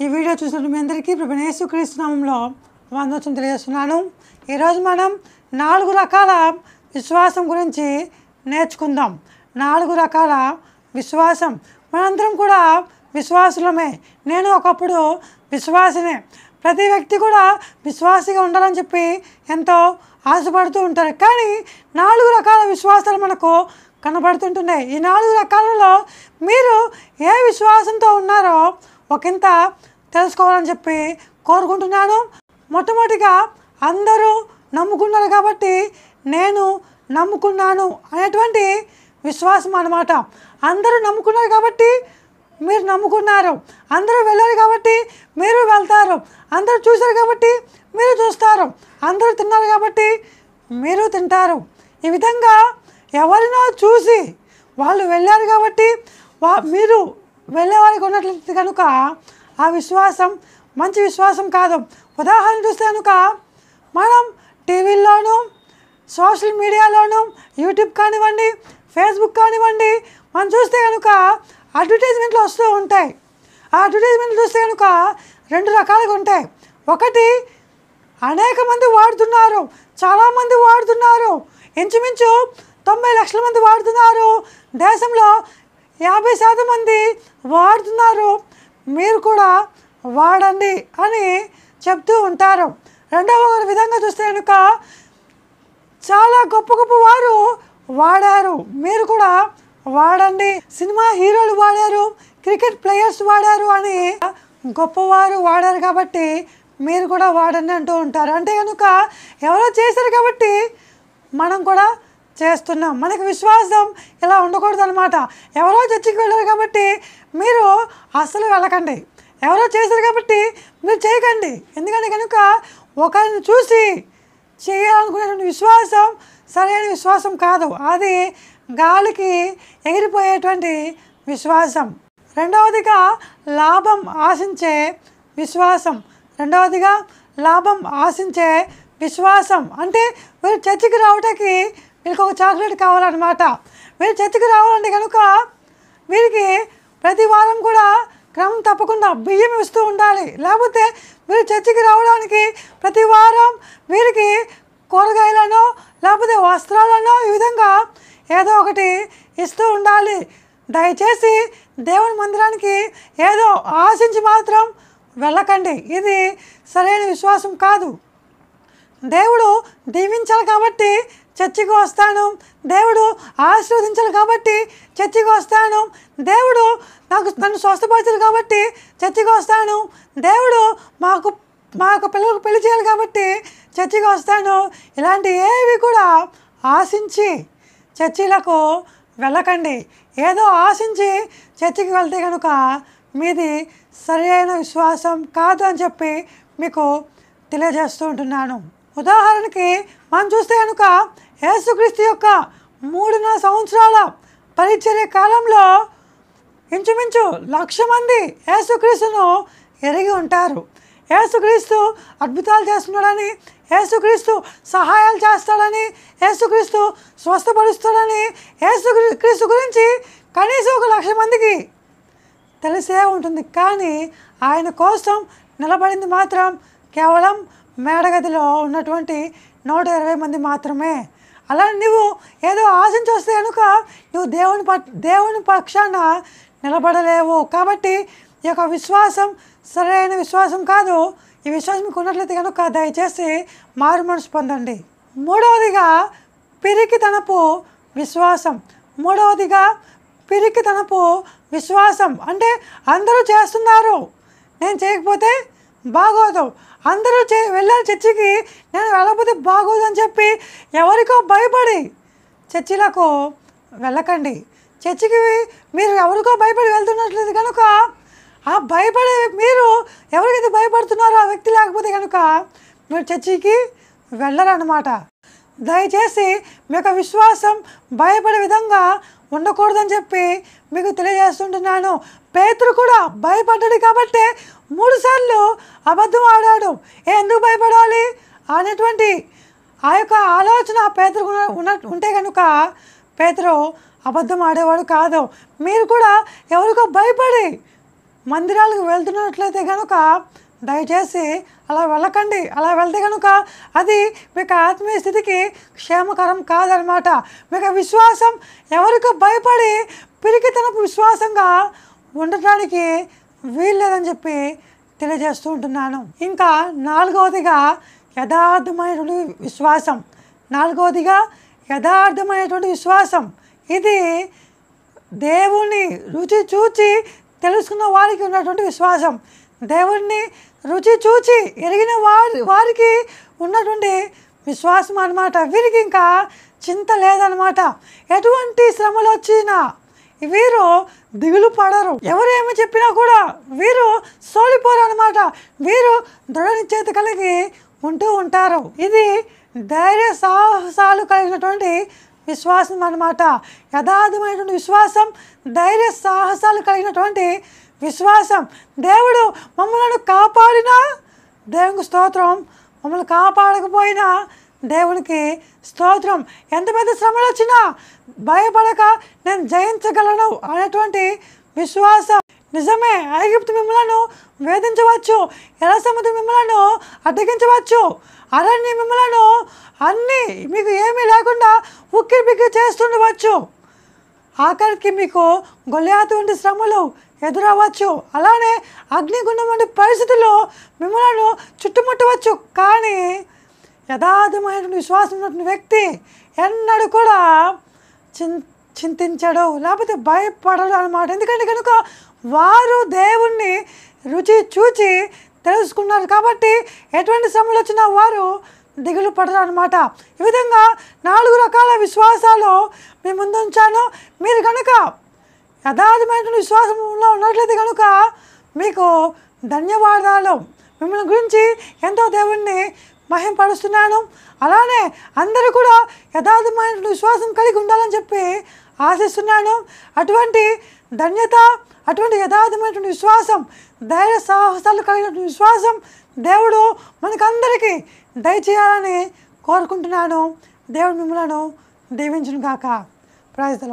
ఈ వీడియో చూసిన మీ అందరికీ ప్రభు యేసుక్రీస్తు నామంలో వందనం తెలియజేస్తున్నాను. ఈరోజు మనం నాలుగు రకాల విశ్వాసం గురించి నేర్చుకుందాం. నాలుగు రకాల విశ్వాసం. మనందరం కూడా విశ్వాసులమే. నేను ఒకప్పుడు విశ్వాసనే. ప్రతి వ్యక్తి కూడా విశ్వాసిగా ఉండాలని చెప్పి ఎంతో ఆశపడుతూ ఉంటారు. కానీ నాలుగు రకాల విశ్వాసాలు మనకు కనబడుతుంటున్నాయి. ఈ నాలుగు రకాలలో మీరు ఏ విశ్వాసంతో ఉన్నారో ఒకంత తెలుసుకోవాలని చెప్పి కోరుకుంటున్నాను. మొట్టమొదటిగా అందరూ నమ్ముకున్నారు కాబట్టి నేను నమ్ముకున్నాను అనేటువంటి విశ్వాసం అన్నమాట. అందరూ నమ్ముకున్నారు కాబట్టి మీరు నమ్ముకున్నారు. అందరూ వెళ్ళారు కాబట్టి మీరు వెళ్తారు. అందరూ చూశారు కాబట్టి మీరు చూస్తారు. అందరూ తిన్నారు కాబట్టి మీరు తింటారు. ఈ విధంగా ఎవరినో చూసి వాళ్ళు వెళ్ళారు కాబట్టి వా మీరు వెళ్ళేవారికి ఉన్నట్లయితే కనుక ఆ విశ్వాసం మంచి విశ్వాసం కాదు. ఉదాహరణ చూస్తే కనుక మనం టీవీల్లోనూ సోషల్ మీడియాలోనూ యూట్యూబ్ కానివ్వండి ఫేస్బుక్ కానివ్వండి మనం చూస్తే కనుక అడ్వర్టైజ్మెంట్లు వస్తూ ఉంటాయి. ఆ అడ్వర్టైజ్మెంట్లు చూస్తే కనుక రెండు రకాలుగా ఉంటాయి. ఒకటి అనేక మంది వాడుతున్నారు. చాలామంది వాడుతున్నారు. ఇంచుమించు తొంభై లక్షల మంది వాడుతున్నారు. దేశంలో యాభై శాతం మంది వాడుతున్నారు. మీరు కూడా వాడండి అని చెప్తూ ఉంటారు. రెండవ విధంగా చూస్తే కనుక చాలా గొప్ప గొప్ప వారు వాడారు. మీరు కూడా వాడండి. సినిమా హీరోలు వాడారు. క్రికెట్ ప్లేయర్స్ వాడారు అని గొప్పవారు వాడారు కాబట్టి మీరు కూడా వాడండి అంటూ ఉంటారు. అంటే కనుక ఎవరో చేశారు కాబట్టి మనం కూడా చేస్తున్నాం. మనకు విశ్వాసం ఇలా ఉండకూడదు అనమాట ఎవరో చర్చికి వెళ్ళారు కాబట్టి మీరు అస్సలు వెళ్ళకండి. ఎవరో చేశారు కాబట్టి మీరు చేయకండి. ఎందుకంటే కనుక ఒకరిని చూసి చేయాలనుకునేటువంటి విశ్వాసం సరైన విశ్వాసం కాదు. అది గాలికి ఎగిరిపోయేటువంటి విశ్వాసం. రెండవదిగా లాభం ఆశించే విశ్వాసం. రెండవదిగా లాభం ఆశించే విశ్వాసం. అంటే వీరు చర్చికి రావటానికి వీళ్ళకి ఒక చాక్లెట్ కావాలన్నమాట. వీళ్ళు చర్చికి రావాలంటే కనుక వీరికి ప్రతి వారం కూడా క్రమం తప్పకుండా బియ్యం ఇస్తూ ఉండాలి. లేకపోతే వీరు చర్చికి రావడానికి ప్రతి వారం వీరికి కూరగాయలను లేకపోతే వస్త్రాలను ఈ విధంగా ఏదో ఒకటి ఇస్తూ ఉండాలి. దయచేసి దేవుని మందిరానికి ఏదో ఆశించి మాత్రం వెళ్ళకండి. ఇది సరైన విశ్వాసం కాదు. దేవుడు దీవించాలి కాబట్టి చర్చికి వస్తాను. దేవుడు ఆశీర్వదించాలి కాబట్టి చర్చికి వస్తాను. దేవుడు నాకు నన్ను స్వస్థపరచాలి కాబట్టి చర్చికి వస్తాను. దేవుడు మాకు మా యొక్క పిల్లలకు పెళ్ళి చేయాలి కాబట్టి చర్చికి వస్తాను. ఇలాంటి ఏవి కూడా ఆశించి చర్చిలకు వెళ్ళకండి. ఏదో ఆశించి చర్చికి వెళ్తే కనుక మీది సరైన విశ్వాసం కాదు అని చెప్పి మీకు తెలియజేస్తూ ఉంటున్నాను. ఉదాహరణకి మనం చూస్తే కనుక యేసుక్రీస్తు యొక్క మూడున్నర సంవత్సరాల పరిచర్య కాలంలో ఇంచుమించు లక్ష మంది యేసుక్రీస్తును ఎరిగి ఉంటారు. యేసుక్రీస్తు అద్భుతాలు చేస్తున్నాడని యేసుక్రీస్తు సహాయాలు చేస్తాడని యేసుక్రీస్తు స్వస్థపరుస్తాడని యేసుక్రీస్తు గురించి కనీసం ఒక లక్ష మందికి తెలిసే ఉంటుంది. కానీ ఆయన కోసం నిలబడింది మాత్రం కేవలం మేడగదిలో ఉన్నటువంటి నూట ఇరవై మంది మాత్రమే. అలా నువ్వు ఏదో ఆశించి వస్తే కనుక నువ్వు దేవుని ప దేవుని పక్షాన నిలబడలేవు. కాబట్టి ఈ యొక్క విశ్వాసం సరైన విశ్వాసం కాదు. ఈ విశ్వాసం మీకు ఉన్నట్లయితే కనుక దయచేసి మారు మనసు పొందండి. మూడవదిగా పిరికితనపు విశ్వాసం. మూడవదిగా పిరికితనపు విశ్వాసం. అంటే అందరూ చేస్తున్నారు. నేను చేయకపోతే బాగోదు. అందరూ చే వెళ్ళారు చర్చికి. నేను వెళ్ళకపోతే బాగోదు అని చెప్పి ఎవరికో భయపడి చర్చిలకు వెళ్ళకండి. చర్చికి మీరు ఎవరికో భయపడి వెళ్తున్నట్లేదు కనుక ఆ భయపడే మీరు ఎవరికైతే భయపడుతున్నారో ఆ వ్యక్తి లేకపోతే కనుక మీరు చర్చికి వెళ్ళరన్నమాట. దయచేసి మీ యొక్క విశ్వాసం భయపడే విధంగా ఉండకూడదని చెప్పి మీకు తెలియజేస్తుంటున్నాను. పేతురు కూడా భయపడ్డాడు కాబట్టి మూడుసార్లు అబద్ధం ఆడాడు. ఎందుకు భయపడాలి? అనేటువంటి ఆ యొక్క ఆలోచన పేదరు ఉన్న ఉంటే కనుక పేదరు అబద్ధం ఆడేవాడు కాదు. మీరు కూడా ఎవరికో భయపడి మందిరాలకు వెళ్తున్నట్లయితే కనుక దయచేసి అలా వెళ్ళకండి అలా వెళ్తే కనుక అది మీకు ఆత్మీయ స్థితికి క్షేమకరం కాదనమాట మీకు విశ్వాసం ఎవరికి భయపడి పిరికితనపు విశ్వాసంగా ఉండటానికి వీల్లేదని చెప్పి తెలియజేస్తూ ఉంటున్నాను. ఇంకా నాలుగవదిగా యథార్థమైనటువంటి విశ్వాసం. నాలుగవదిగా యథార్థమైనటువంటి విశ్వాసం. ఇది దేవుణ్ణి రుచి చూచి తెలుసుకున్న వారికి ఉన్నటువంటి విశ్వాసం. దేవుణ్ణి రుచి చూచి ఎరిగిన వారి వారికి ఉన్నటువంటి విశ్వాసం అనమాట వీరికి ఇంకా చింత లేదనమాట ఎటువంటి శ్రమలు వచ్చినా వీరు దిగులు పడరు. ఎవరు చెప్పినా కూడా వీరు సోలిపోరు అనమాట వీరు దృఢ నిశ్చేత కలిగి ఉంటూ ఉంటారు. ఇది ధైర్య సాహసాలు కలిగినటువంటి విశ్వాసం అనమాట యథార్థమైనటువంటి విశ్వాసం ధైర్య సాహసాలు కలిగినటువంటి విశ్వాసం. దేవుడు మమ్మల్ని కాపాడినా దేవునికి స్తోత్రం. మమ్మల్ని కాపాడకపోయినా దేవునికి స్తోత్రం. ఎంత పెద్ద శ్రమలు వచ్చినా భయపడక నేను జయించగలను అనేటువంటి విశ్వాసం. నిజమే ఐగిప్తు మిమ్మలను వేధించవచ్చు ఎర్ర సముద్రం మిమ్మలను అడ్డగించవచ్చు అరణ్య మిమ్మలను అన్నీ మీకు ఏమీ లేకుండా ఉక్కిరి బిక్కిరి చేస్తుండవచ్చు. ఆఖరికి మీకు గొల్లాతు వంటి శ్రమలు ఎదురవ్వచ్చు. అలానే అగ్నిగుండం వంటి పరిస్థితుల్లో మిమ్మల్ని చుట్టుముట్టవచ్చు. కానీ యథార్థమైనటువంటి విశ్వాసం ఉన్నటువంటి వ్యక్తి ఎన్నడూ కూడా చిన్ చింతించడు లేకపోతే భయపడడు అనమాట ఎందుకంటే కనుక వారు దేవుణ్ణి రుచి చూచి తెలుసుకున్నారు కాబట్టి ఎటువంటి శ్రమలు వచ్చినా వారు దిగులు పడరు అనమాట ఈ విధంగా నాలుగు రకాల విశ్వాసాలు మీ ముందు ఉంచాను మీరు కనుక యథార్థమైనటువంటి విశ్వాసంలో ఉన్నట్లయితే కనుక మీకు ధన్యవాదాలు. మిమ్మల్ని గురించి ఎంతో దేవుణ్ణి మహింపరుస్తున్నాను. అలానే అందరూ కూడా యథార్థమైన విశ్వాసం కలిగి ఉండాలని చెప్పి ఆశిస్తున్నాను. అటువంటి ధన్యత అటువంటి యథార్థమైనటువంటి విశ్వాసం ధైర్య సాహసాలు కలిగినటువంటి విశ్వాసం దేవుడు మనకందరికీ దయచేయాలని కోరుకుంటున్నాను. దేవుడు మిమ్మలను దీవించును కాక ప్రైజ్ ద